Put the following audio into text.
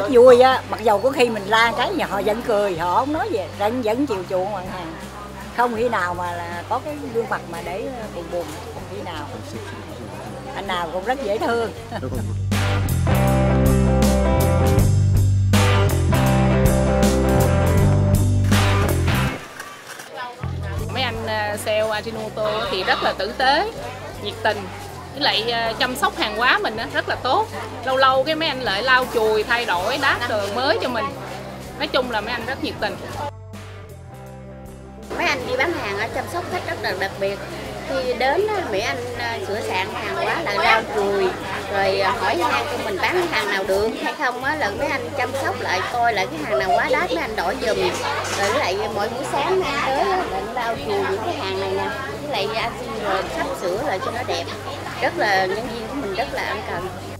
rất vui á. Mặc dầu có khi mình la cái nhà họ vẫn cười, họ không nói gì, vẫn vẫn chiều chuộng hoàn hàng. Không khi nào mà là có cái gương mặt mà để ờ, buồn buồn, không khi nào. Anh nào cũng rất dễ thương. Mấy anh ờ, sale Ajinomoto thì rất là tử tế, nhiệt tình với lại ờ, chăm sóc hàng hóa mình rất là tốt. Lâu lâu cái mấy anh lại lau chùi, thay đổi đát đồ mới cho mình. Nói chung là mấy anh rất nhiệt tình. Mấy anh đi bán hàng ở chăm sóc khách rất là đặc biệt. Khi đến mỹ mấy anh ờ, sửa sạn hàng hóa là lau chùi, rồi ờ, hỏi han cho mình bán cái hàng nào được hay không á, là mấy anh chăm sóc lại, coi lại cái hàng nào quá đắt, mấy anh đổi giùm. Rồi lại mỗi buổi sáng anh tới là lau chùi những cái hàng này này anh xin anh rồi sắp sửa lại cho nó đẹp. Rất là, nhân viên của mình rất là ân cần.